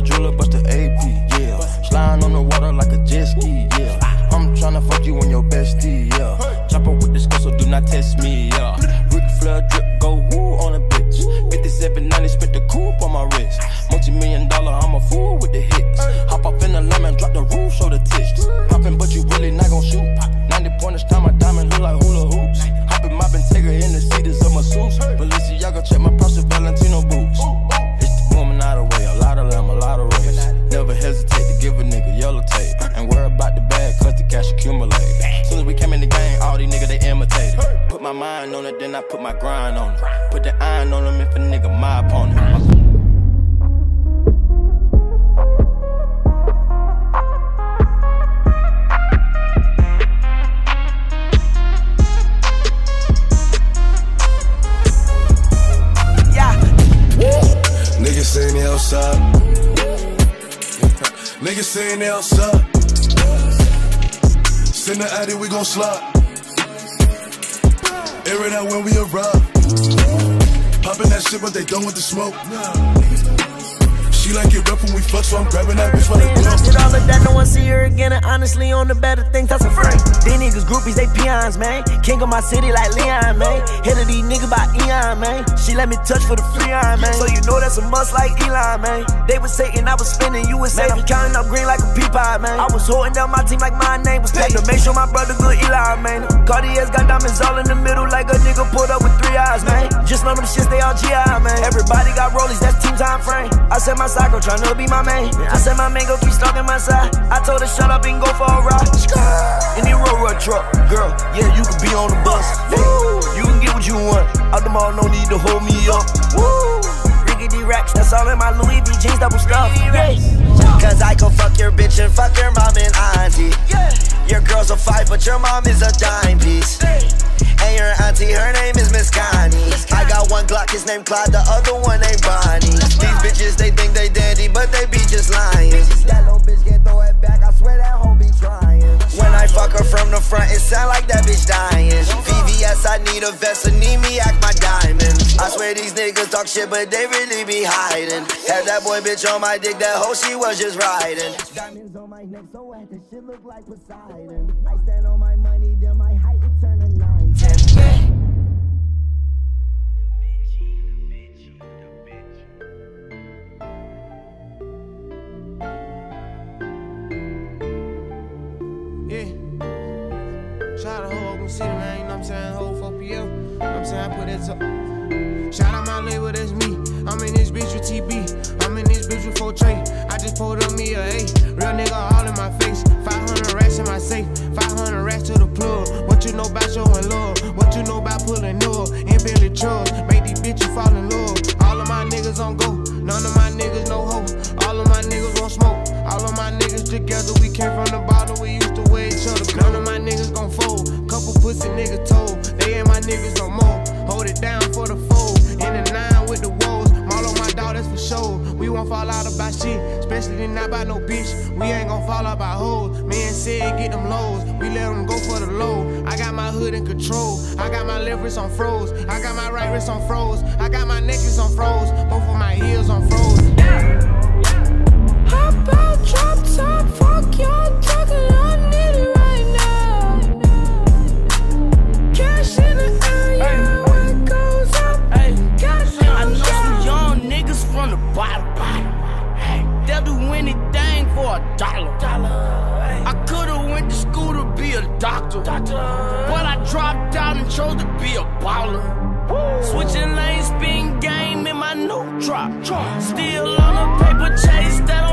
the jeweler, bust the AP, yeah. Sliding on the water like a jet ski, yeah. I'm tryna fuck you and your bestie, yeah. Chop up with this girl, so do not test me, yeah. Ric Flair drip, go woo on a bitch. 5790, spent the coupe on my wrist. Multi million dollar, I'm a fool with the hits. Hop off in the lemon, drop the roof, show the tits. Poppin', but you really not gon' shoot. 90 pointers, time I die. I put my grind on it. Put the iron on them if a nigga my opponent. Yeah. Niggas saying they outside. Niggas saying they outside. Send the addy, we gon' slide. Air it out when we arrive. Poppin' that shit, but they done with the smoke. She like it rough when we fuck, so I'm grabbing that bitch by the throat. did all of that, no one see her again. And honestly, on the better things, that's a friend. Groupies, they peons, man. King of my city like Leon, man. Hit of these niggas by Eon, man. She let me touch for the free on, man. So you know that's a must like Elon, man. They was saying I was spinning, you was. I'm counting up green like a pea pie, man. I was holding down my team like my name was to make sure my brother good Elon, man. Cartier's got diamonds all in the middle like a nigga pulled up with three eyes, man. Just know them shits, they all GI, man. Everybody got rollies, that's team time frame. I said my cycle tryna be my main. I said my man go keep stalking my side. I told her shut up and go for a ride. Road road truck, girl, yeah, you can be on the bus. Woo. You can get what you want. Out the mall, no need to hold me up. Woo. Riggedy racks, that's all in my Louis V jeans, double stuff. Cause I can fuck your bitch and fuck your mom and auntie. Your girl's a five, but your mom is a dime piece. And your auntie, her name is Miss Connie. I got one Glock, his name Clyde, the other one named Bonnie. These bitches, they think they dandy, but they be just lying. That little bitch can throw it back, I swear that hoe be trying. When I fuck her from the sound like that bitch dying. VVS, I need a vest, so need me act my diamond. I swear these niggas talk shit, but they really be hiding. Had that boy bitch on my dick, that hoe she was just riding. Diamonds on my neck, so wet, this shit look like Poseidon. I stand on my money, then my Shout out to City, man. You know what I'm saying? Whole 4 PL. You know what I'm saying? I put up. Shout out my label, that's me. I'm in this bitch with TB. I'm in this bitch with 4 Trey. I just pulled up me a A. Real nigga all in my face. 500 racks in my safe. 500 racks to the plug. What you know about showing especially not by no bitch. We ain't gon' fall out by hoes. Man said get them lows, we let them go for the low. I got my hood in control. I got my left wrist on froze. I got my right wrist on froze. I got my necklace on froze. Both of my ears on froze. Hop out, drop top, anything for a dollar. I could've went to school to be a doctor, but I dropped out and chose to be a baller. Switching lanes, spin game in my new drop. Still on a paper chase that